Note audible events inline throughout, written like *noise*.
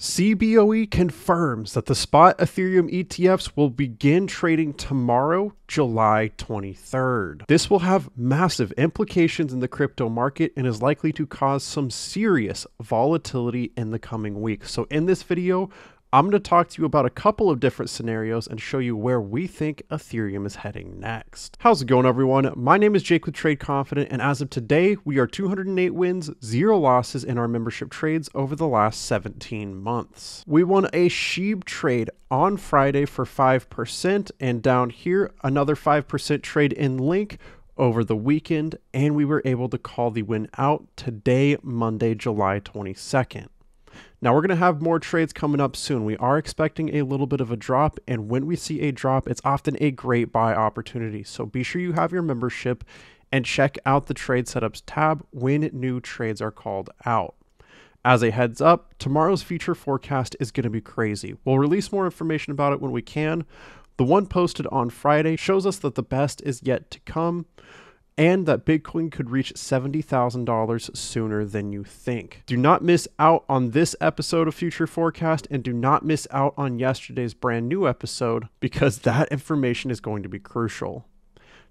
CBOE confirms that the spot Ethereum ETFs will begin trading tomorrow, July 23rd. This will have massive implications in the crypto market and is likely to cause some serious volatility in the coming weeks. So, in this video, I'm going to talk to you about a couple of different scenarios and show you where we think Ethereum is heading next. How's it going, everyone? My name is Jake with Trade Confident, and as of today, we are 208 wins, zero losses in our membership trades over the last 17 months. We won a SHIB trade on Friday for 5%, and down here, another 5% trade in Link over the weekend, and we were able to call the win out today, Monday, July 22nd. Now we're going to have more trades coming up soon. We are expecting a little bit of a drop, and when we see a drop, it's often a great buy opportunity. So be sure you have your membership and check out the trade setups tab when new trades are called out. As a heads up, tomorrow's future forecast is going to be crazy. We'll release more information about it when we can. The one posted on Friday shows us that the best is yet to come and that Bitcoin could reach $70,000 sooner than you think. Do not miss out on this episode of Future Forecast and do not miss out on yesterday's brand new episode because that information is going to be crucial.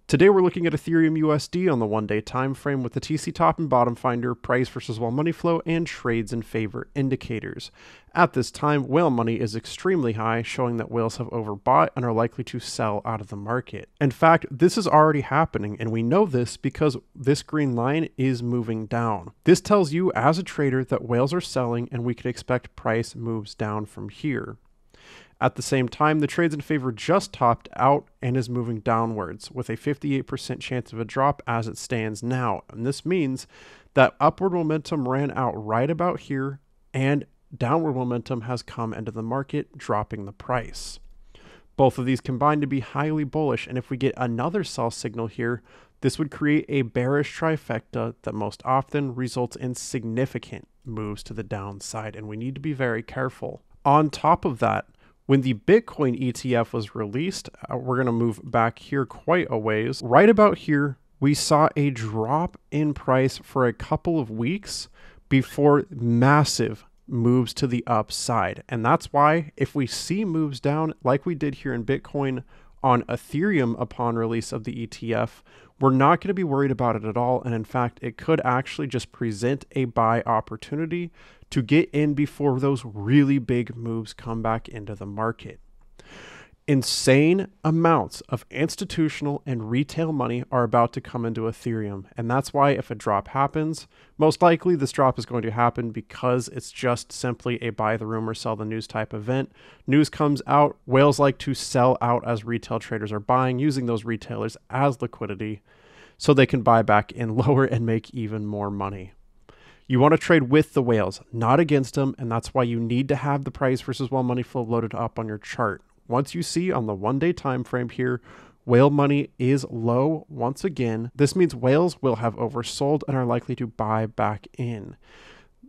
Today we're looking at Ethereum USD on the one-day time frame with the TC top and bottom finder, price versus whale money flow, and trades in favor indicators. At this time, whale money is extremely high, showing that whales have overbought and are likely to sell out of the market. In fact, this is already happening, and we know this because this green line is moving down. This tells you as a trader that whales are selling and we could expect price moves down from here. At the same time, the trades in favor just topped out and is moving downwards with a 58% chance of a drop as it stands now. And this means that upward momentum ran out right about here and downward momentum has come into the market, dropping the price. Both of these combine to be highly bullish, and if we get another sell signal here, this would create a bearish trifecta that most often results in significant moves to the downside, and we need to be very careful. On top of that, when the Bitcoin ETF was released, uh, we're going to move back here quite a ways. Right about here, we saw a drop in price for a couple of weeks before massive moves to the upside. And that's why if we see moves down like we did here in Bitcoin on Ethereum upon release of the ETF, we're not going to be worried about it at all. And in fact, it could actually just present a buy opportunity to get in before those really big moves come back into the market. Insane amounts of institutional and retail money are about to come into Ethereum. And that's why, if a drop happens, most likely this drop is going to happen because it's just simply a buy the rumor, sell the news type event. News comes out, whales like to sell out as retail traders are buying, using those retailers as liquidity so they can buy back in *laughs* lower and make even more money. You want to trade with the whales, not against them, and that's why you need to have the price versus whale money flow loaded up on your chart. Once you see on the one day time frame here, whale money is low once again, this means whales will have oversold and are likely to buy back in.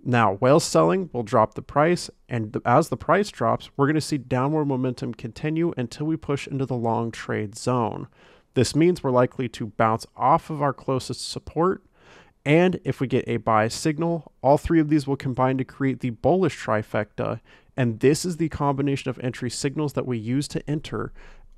Now, whale selling will drop the price, and as the price drops, we're going to see downward momentum continue until we push into the long trade zone. This means we're likely to bounce off of our closest support and if we get a buy signal, all three of these will combine to create the bullish trifecta. And this is the combination of entry signals that we use to enter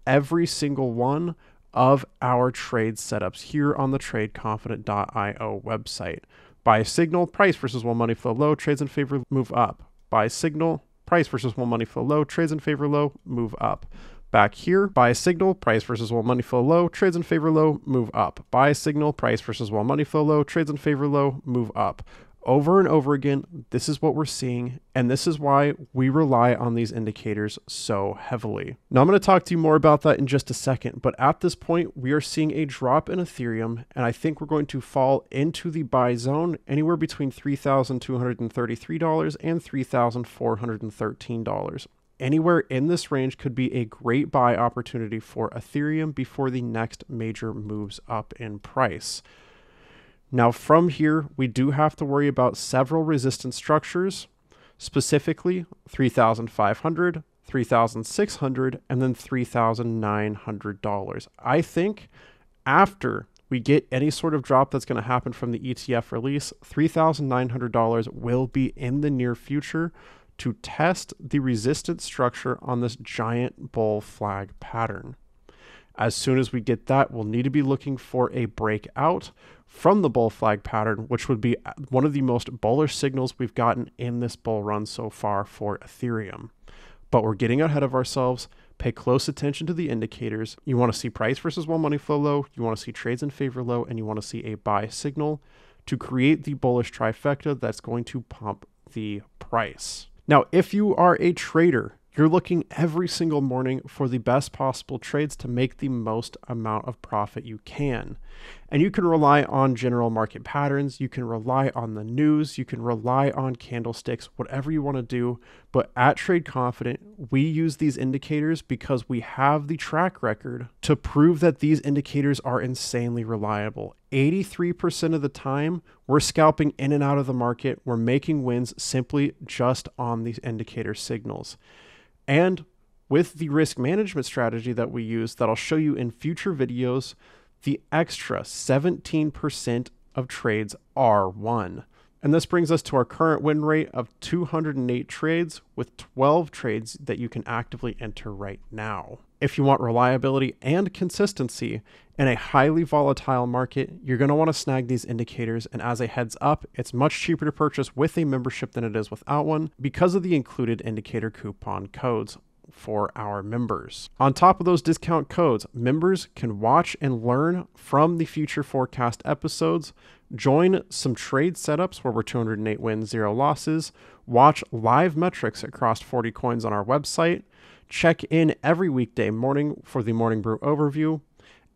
every single one of our trade setups here on the tradeconfident.io website. Buy signal, price versus whale money flow low, trades in favor, move up. Buy signal, price versus whale money flow low, trades in favor low, move up. Back here, buy signal, price versus whale money flow low, trades in favor low, move up. Buy signal, price versus whale money flow low, trades in favor low, move up. Over and over again, this is what we're seeing, and this is why we rely on these indicators so heavily. Now, I'm going to talk to you more about that in just a second, but at this point, we are seeing a drop in Ethereum, and I think we're going to fall into the buy zone anywhere between $3,233 and $3,413 anywhere in this range could be a great buy opportunity for Ethereum before the next major moves up in price. Now, from here, we do have to worry about several resistance structures, specifically 3,500, 3,600, and then $3,900. I think after we get any sort of drop that's going to happen from the ETF release, $3,900 will be in the near future to test the resistance structure on this giant bull flag pattern. As soon as we get that, we'll need to be looking for a breakout from the bull flag pattern, which would be uh, whale of the most bullish signals we've gotten in this bull run so far for Ethereum. But we're getting ahead of ourselves. Pay close attention to the indicators. You want to see price versus one money flow low, you want to see trades in favor low, and you want to see a buy signal to create the bullish trifecta that's going to pump the price. Now, if you are a trader, you're looking every single morning for the best possible trades to make the most amount of profit you can. And you can rely on general market patterns, you can rely on the news, you can rely on candlesticks, whatever you want to do. But at Trade Confident, we use these indicators because we have the track record to prove that these indicators are insanely reliable. 83% of the time, we're scalping in and out of the market. We're making wins simply just on these indicator signals. And with the risk management strategy that we use that I'll show you in future videos, the extra 17% of trades are won. And this brings us to our current win rate of 208 trades with 12 trades that you can actively enter right now. If you want reliability and consistency in a highly volatile market, you're going to want to snag these indicators. And as a heads up, it's much cheaper to purchase with a membership than it is without one because of the included indicator coupon codes for our members. On top of those discount codes, members can watch and learn from the future forecast episodes, join some trade setups where we're 208 wins, zero losses, watch live metrics across 40 coins on our website, Check in every weekday morning for the Morning Brew overview.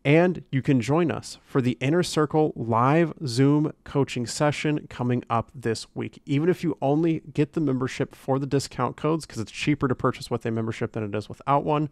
And you can join us for the Inner Circle live Zoom coaching session coming up this week. Even if you only get the membership for the discount codes, because it's cheaper to purchase with a membership than it is without one,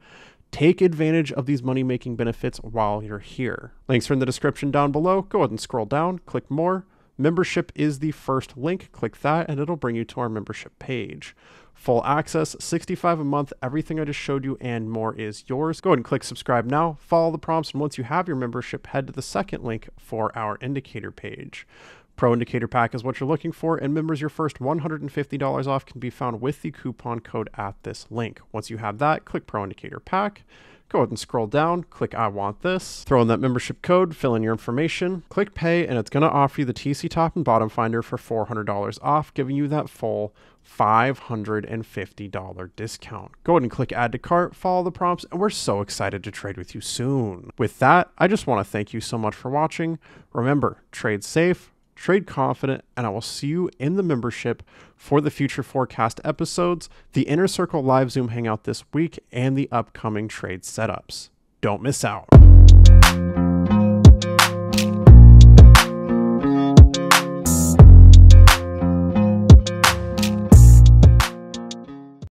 take advantage of these money making benefits while you're here. Links are in the description down below. Go ahead and scroll down, click more. Membership is the first link. Click that, and it'll bring you to our membership page. Full access, 65 a month, everything I just showed you and more is yours. Go ahead and click subscribe now, follow the prompts, and once you have your membership, head to the second link for our indicator page. Pro Indicator Pack is what you're looking for, and members, your first $150 off can be found with the coupon code at this link. Once you have that, click Pro Indicator Pack. Go ahead and scroll down, click I want this, throw in that membership code, fill in your information, click pay, and it's going to offer you the TC Top and Bottom Finder for $400 off, giving you that full $550 discount. Go ahead and click add to cart, follow the prompts, and we're so excited to trade with you soon. With that, I just want to thank you so much for watching. Remember, trade safe, trade confident, and I will see you in the membership for the future forecast episodes, the Inner Circle live Zoom hangout this week, and the upcoming trade setups. Don't miss out.